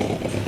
Eh,